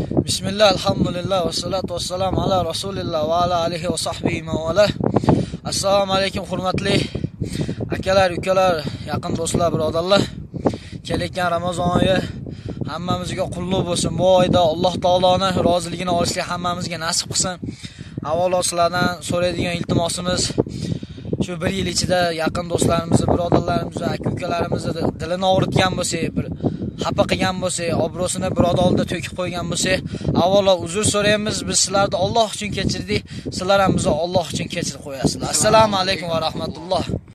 Bismillah, alhamdulillah, va salatu vassalamu ala rasulillah va ala alihi va sahbihi mavala. Assalomu alaykum hurmatli akalar, ukalar, yaqin do'stlar, birodarlar. Kelayotgan Ramazon oyi hammamizga qulluq bo'lsin. Bu oyda Alloh taoloning roziligini olishlik hammamizga nasib qilsin. Avvalo sizlardan so'raydigan iltimosimiz shu bir yil ichida yaqin do'stlarimizni, birodarlarimizni, aka-ukalarimizni dilini og'ritgan bo'lsak, bir xafa qilgan bo'lsak, obro'sini birovni oldida to'kib qo'ygan bo'lsak, avvalo uzr so'raymiz. Biz sizlarni Alloh uchun kechirdik, sizlar ham bizni Alloh uchun kechirib qo'yasizlar. Assalomu alaykum va rahmatulloh.